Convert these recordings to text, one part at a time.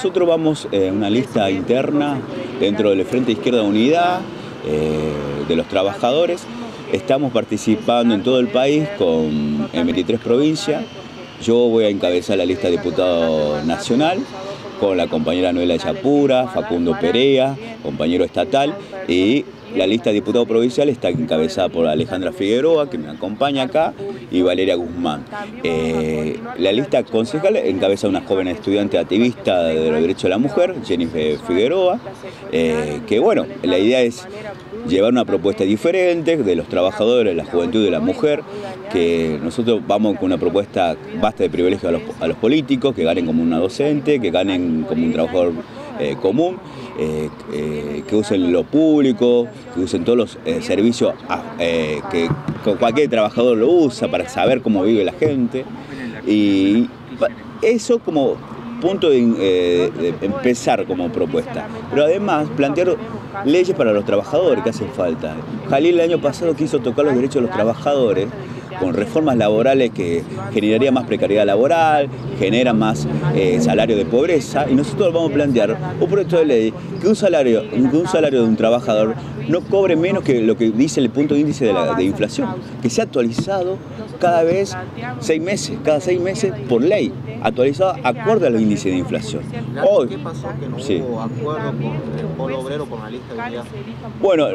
Nosotros vamos en una lista interna dentro del Frente Izquierda Unidad eh, de los trabajadores. Estamos participando en todo el país con, en 23 provincias. Yo voy a encabezar la lista de diputado nacional con la compañera Noela Yapura, Facundo Perea, compañero estatal, y la lista de diputado provincial está encabezada por Alejandra Figueroa, que me acompaña acá, y Valeria Guzmán. Eh, la lista concejal encabeza una joven estudiante activista de los derechos de la mujer, Jennifer Figueroa, eh, que bueno, la idea es llevar una propuesta diferente de los trabajadores, la juventud y la mujer, que nosotros vamos con una propuesta basta de privilegios a los, a los políticos, que ganen como una docente, que ganen como un trabajador eh, común, eh, eh, que usen lo público, que usen todos los servicios ah, que cualquier trabajador lo usa para saber cómo vive la gente. Y eso como punto de, empezar como propuesta. Pero además plantear leyes para los trabajadores que hacen falta. Jalil el año pasado quiso tocar los derechos de los trabajadores con reformas laborales que generaría más precariedad laboral, genera más eh, salario de pobreza y nosotros vamos a plantear un proyecto de ley que un salario, un salario de un trabajador no cobre menos que lo que dice el punto de índice de, la, de inflación, que sea actualizado cada vez seis meses, cada seis meses por ley, actualizado acorde a los índices de inflación. Hoy, ¿Qué pasó que no hubo acuerdo con el Polo Obrero, con la lista de unidad? Bueno,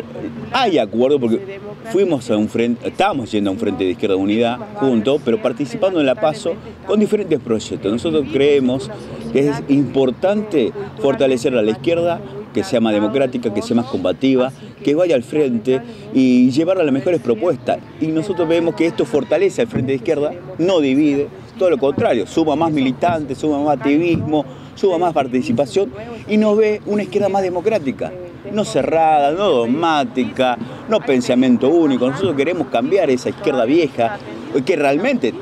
hay acuerdo porque fuimos a un frente, estábamos yendo a un frente de izquierda unidad juntos, pero participando en la PASO con diferentes proyectos. Nosotros creemos que es importante fortalecer a la izquierda que sea más democrática, que sea más combativa, que vaya al frente y llevar a las mejores propuestas. Y nosotros vemos que esto fortalece al frente de izquierda, no divide, todo lo contrario, suma más militantes, suma más activismo, suma más participación y nos ve una izquierda más democrática, no cerrada, no dogmática, no pensamiento único. Nosotros queremos cambiar esa izquierda vieja, que realmente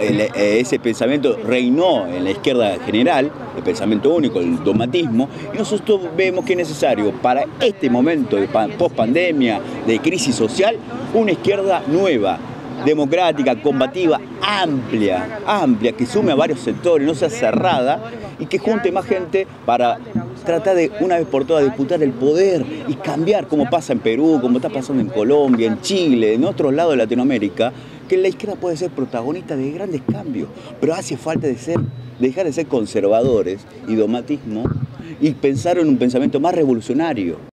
eh, ese pensamiento reinó en la izquierda general, el pensamiento único, el dogmatismo, y nosotros vemos que es necesario para este momento de post-pandemia, de crisis social, una izquierda nueva, democrática, combativa, amplia, amplia, que sume a varios sectores, no sea cerrada y que junte más gente para tratar de una vez por todas disputar el poder y cambiar como pasa en Perú, como está pasando en Colombia, en Chile, en otros lados de Latinoamérica, que la izquierda puede ser protagonista de grandes cambios, pero hace falta de ser, dejar de ser conservadores y dogmatismo y pensar en un pensamiento más revolucionario.